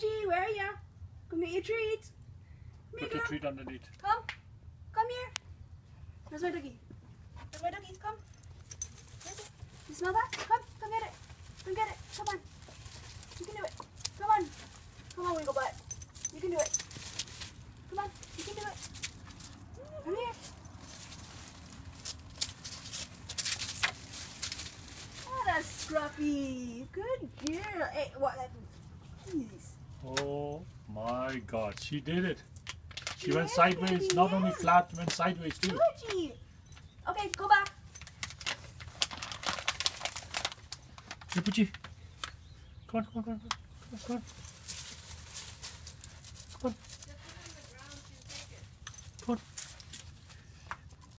Pucci, where are ya? Come get your treats. Come Put girl. treat underneath. Come. Come here. Where's my doggy? Where's my doggy? Come. You smell that? Come. Come get it. Come get it. Come on. You can do it. Come on. Come on, wiggle butt. You can do it. Come on. You can do it. Come here. Oh, that's Scruffy. Good girl. Hey, what? Jeez. Oh my god, she did it. She went sideways, baby, not only flat, went sideways too. Okay, go back. Come on, come on, come on, come on, come on.